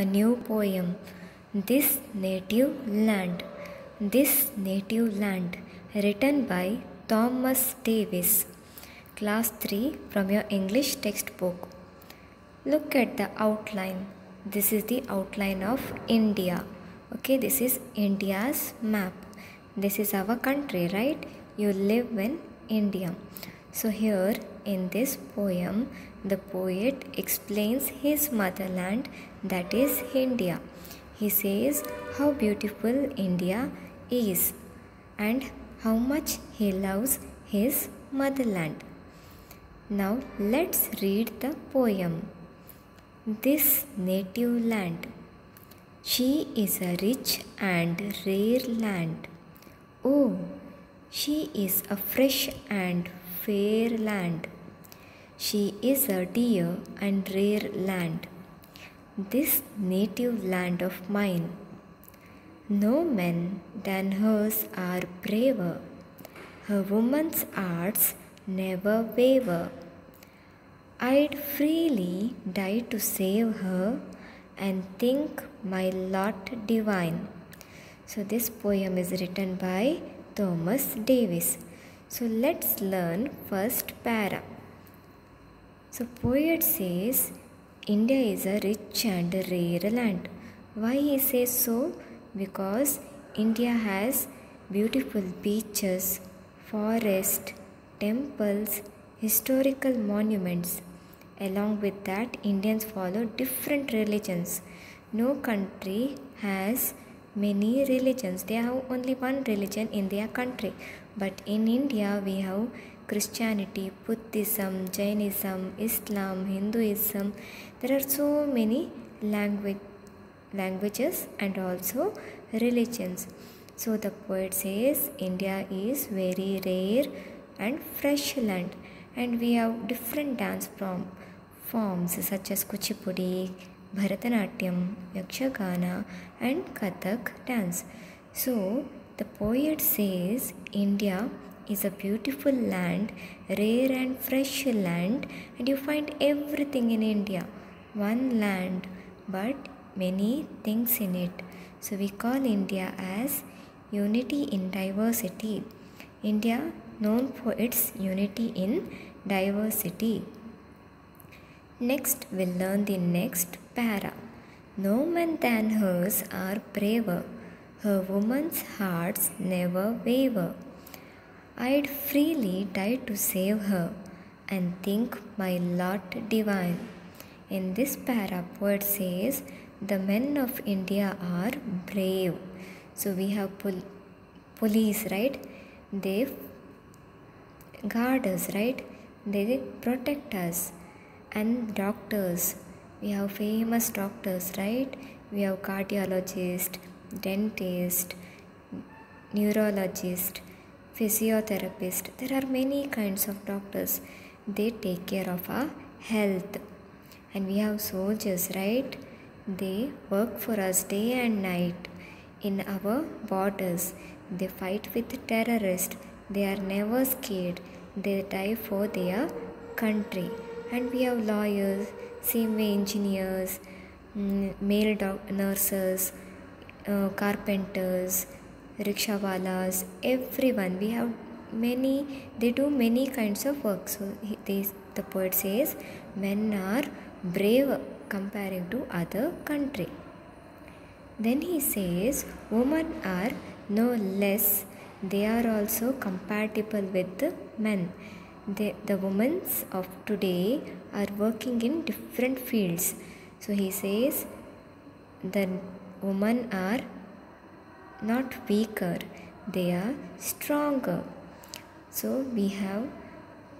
a new poem. This native land. This native land. Written by Thomas Davis. Class 3 from your English textbook. Look at the outline. This is the outline of India. Okay, this is India's map. This is our country, right? You live in India. So, here in this poem, the poet explains his motherland, that is India. He says how beautiful India is and how much he loves his motherland. Now, let's read the poem. This native land. She is a rich and rare land. Oh, she is a fresh and fair land. She is a dear and rare land. This native land of mine. No men than hers are braver. Her woman's arts never waver. I'd freely die to save her and think my lot divine. So, this poem is written by Thomas Davis. So, let's learn first para. So, poet says India is a rich and rare land. Why he says so? Because India has beautiful beaches, forest, temples, historical monuments. Along with that, Indians follow different religions. No country has many religions. They have only one religion in their country. But in India, we have Christianity, Buddhism, Jainism, Islam, Hinduism. There are so many language, languages and also religions. So the poet says India is very rare and fresh land and we have different dance forms such as Kuchipudi, Bharatanatyam, Yakshagana and Kathak dance. So the poet says India is a beautiful land, rare and fresh land and you find everything in India. One land but many things in it. So we call India as unity in diversity. India known for its unity in diversity. Next, we'll learn the next para. No men than hers are braver, her woman's hearts never waver. I'd freely die to save her and think my lot divine. In this para, poet says the men of India are brave. So we have pol- police, right? They guard us, right? They protect us. And doctors, we have famous doctors, right? We have cardiologist, dentist, neurologist, physiotherapist. There are many kinds of doctors. They take care of our health. And we have soldiers, right? They work for us day and night in our borders. They fight with terrorists. They are never scared. They die for their country. And we have lawyers, same way engineers, mm, male doc- nurses, uh, carpenters, rickshawalas, everyone. We have many, they do many kinds of work. So he, they, the poet says, men are brave comparing to other country. Then he says, women are no less, they are also compatible with men. They, the women of today are working in different fields. So he says, the women are not weaker, they are stronger. So we have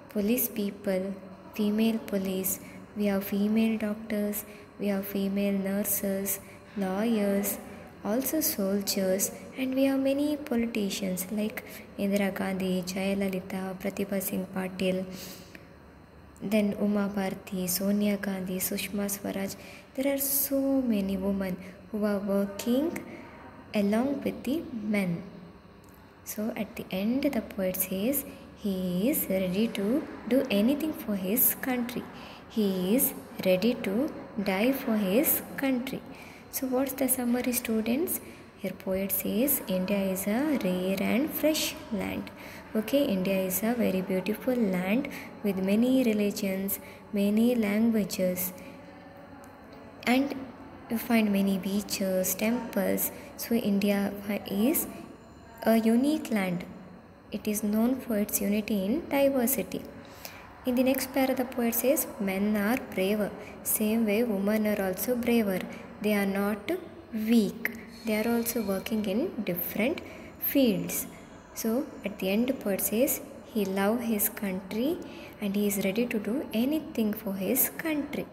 police people, female police, we have female doctors, we have female nurses, lawyers, also soldiers, and we have many politicians like Indira Gandhi, Jayalalitha, Pratibha Singh Patil, then Uma Bharti, Sonia Gandhi, Sushma Swaraj. There are so many women who are working along with the men. So at the end, the poet says he is ready to do anything for his country. He is ready to die for his country. So, what's the summary, students? Here, poet says India is a rare and fresh land. Okay, India is a very beautiful land with many religions, many languages, and you find many beaches, temples. So, India is a unique land. It is known for its unity in diversity. In the next para, the poet says, Men are braver. Same way, women are also braver. They are not weak. They are also working in different fields. So, at the end, the says, He love his country and he is ready to do anything for his country.